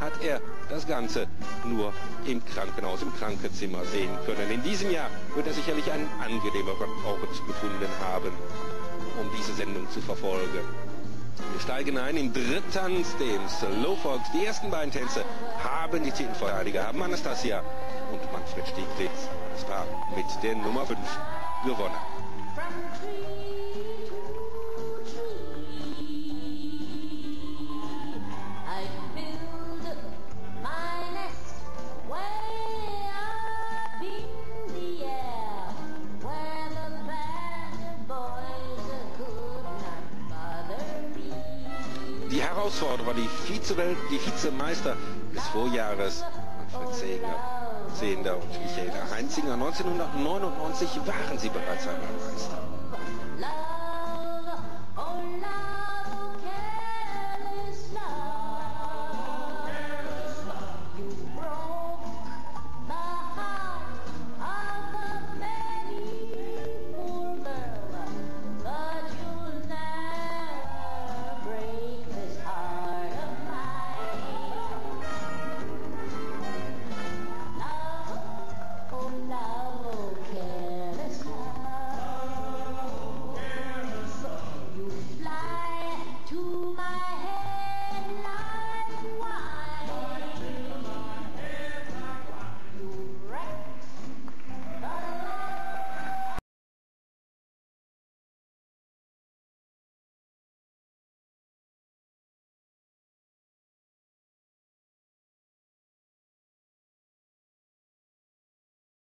hat er das Ganze nur im Krankenhaus, im Krankenzimmer sehen können. In diesem Jahr wird er sicherlich einen angenehmeren Ort gefunden haben, um diese Sendung zu verfolgen. Wir steigen ein im Dritttanz, dem Slow Fox. Die ersten beiden Tänze haben die Titelverteidiger, haben Anastasia und Manfred Stieglitz. Das war mit der Nummer 5 gewonnen. Herausforderer war die Vizewelt, die Vizemeister des Vorjahres Manfred Zehner, Sehender und Michael Heinzinger. 1999 waren sie bereits einmal Meister.